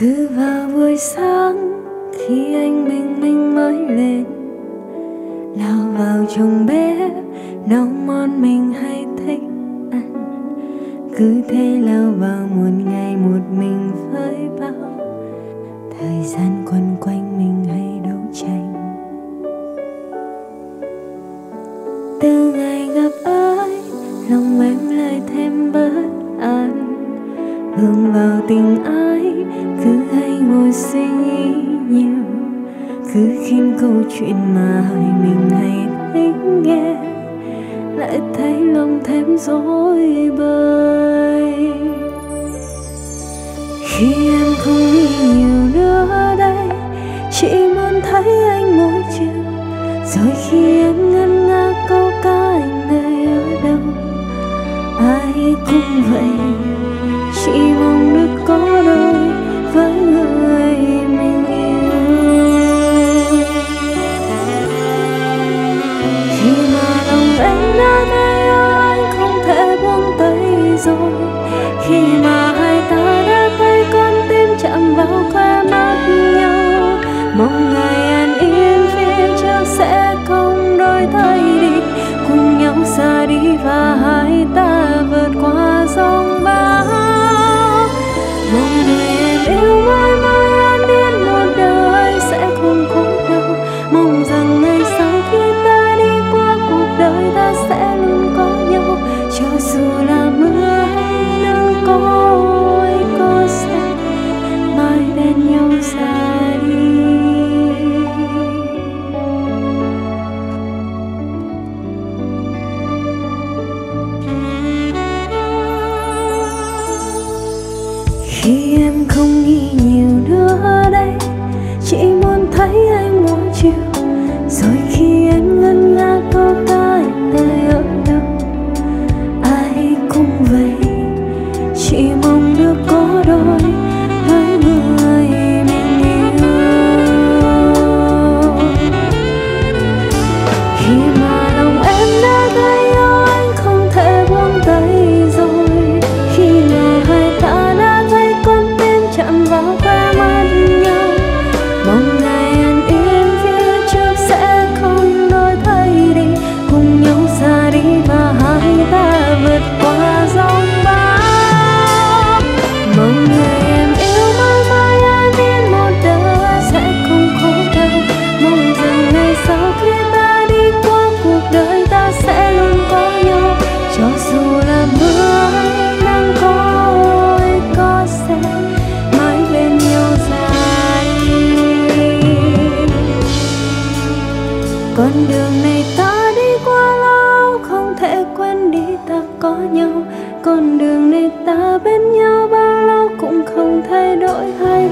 cứ vào buổi sáng khi anh bình minh mới lên, lao vào trong bếp, nấu món mình hay thích ăn. Cứ thế lao vào một ngày một mình với bao thời gian quấn quanh mình hay đấu tranh. Từ ngày gặp ai lòng em lại thêm bất an hướng vào tình ái, cứ hay ngồi suy nghĩ nhiều. Cứ khiến câu chuyện mà mình hay thích nghe, lại thấy lòng thêm rối bời. Khi em không nghĩ nhiều nữa đây, chỉ muốn thấy anh mỗi chiều rồi khi em ngân nga câu ca anh nơi ở đâu, ai cũng vậy chỉ mong được có đôi với người mình yêu. Khi mà lòng anh đã thấy anh không thể buông tay rồi. Khi mà hai ta đã thấy con tim chạm vào khoe mắt nhau. Mong ngày an yên phía trước sẽ không đổi thay đi, cùng nhau xa đi và có nhau, con đường này ta bên nhau, bao lâu cũng không thay đổi, hai